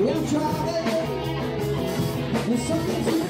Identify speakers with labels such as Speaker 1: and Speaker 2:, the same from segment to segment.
Speaker 1: I'm trying. There's something to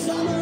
Speaker 1: summer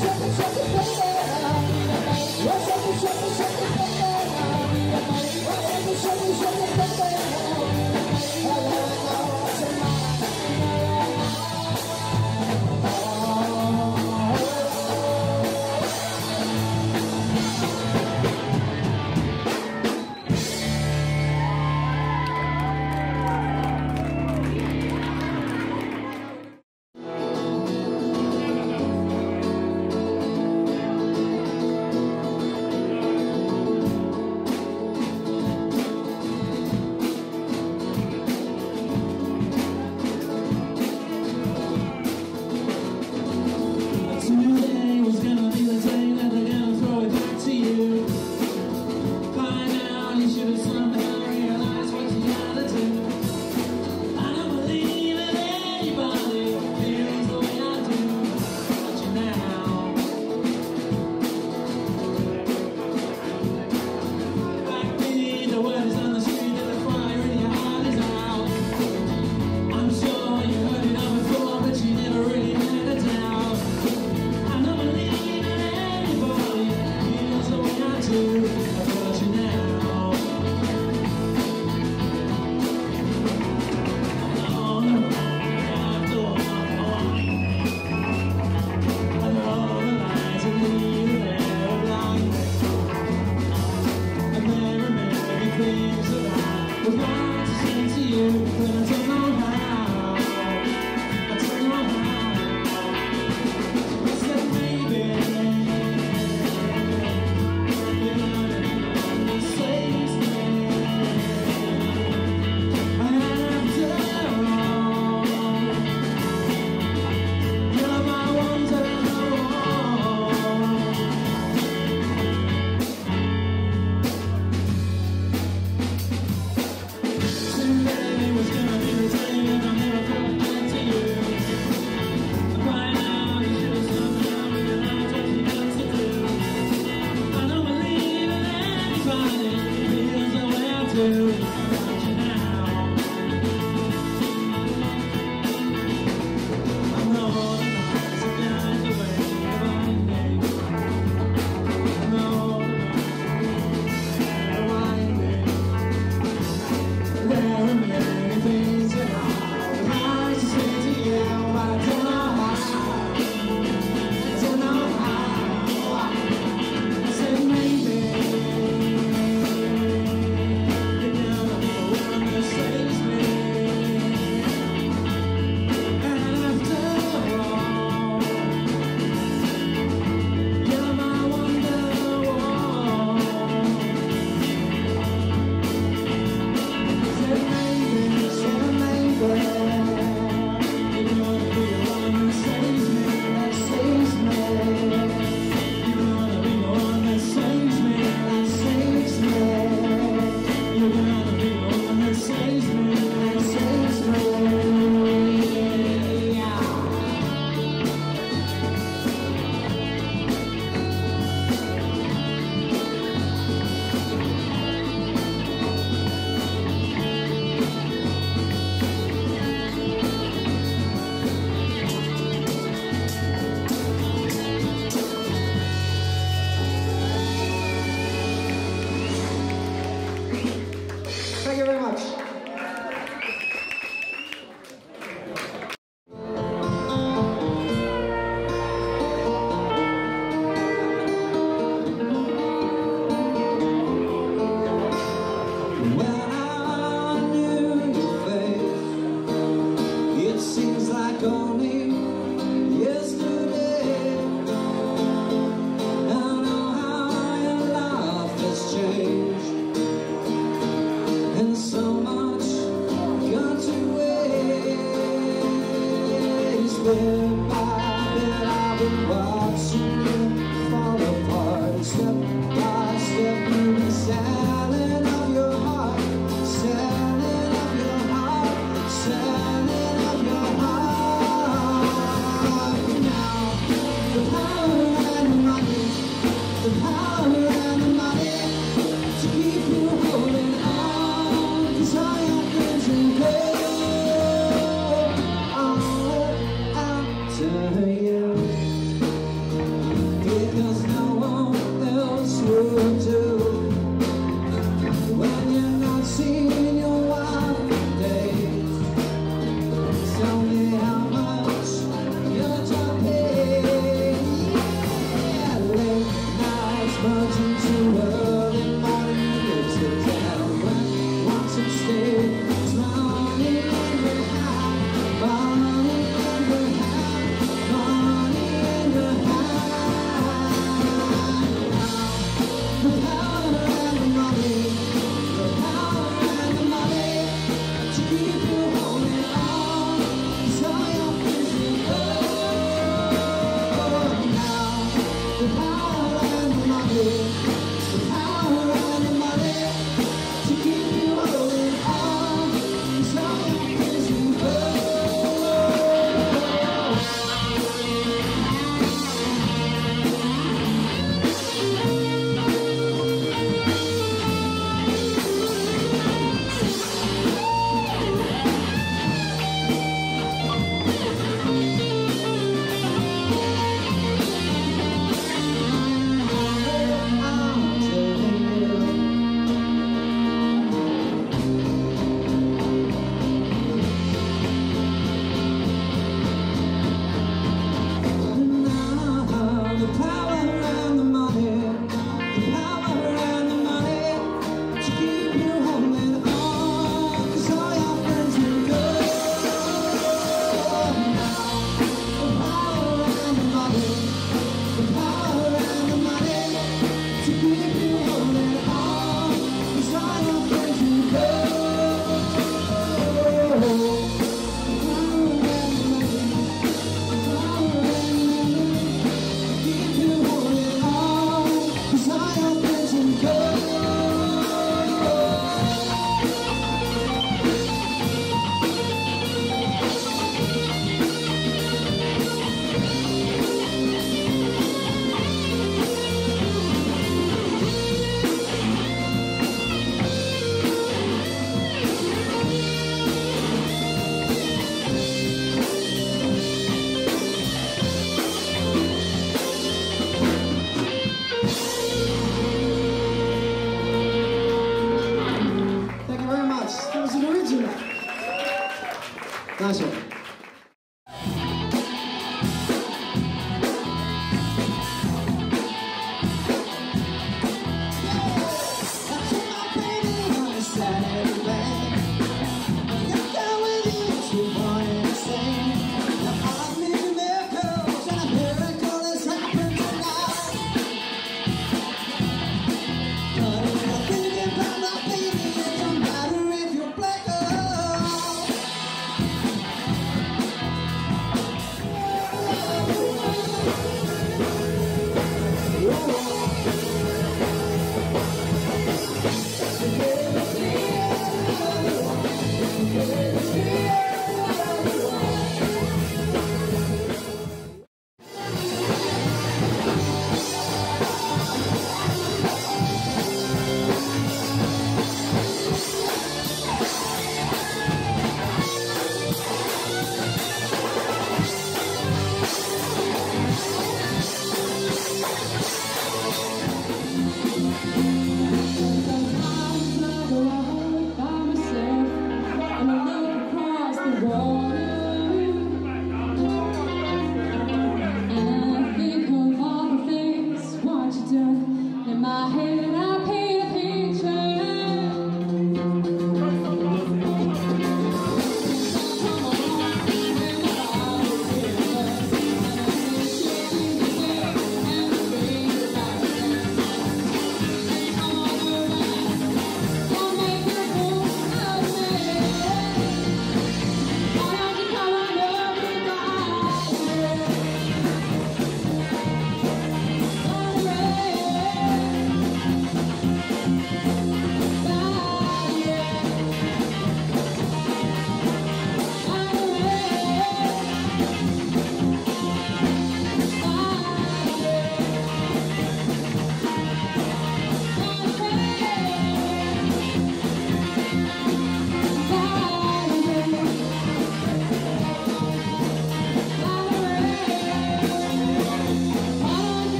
Speaker 1: This is We. do.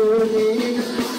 Speaker 1: burning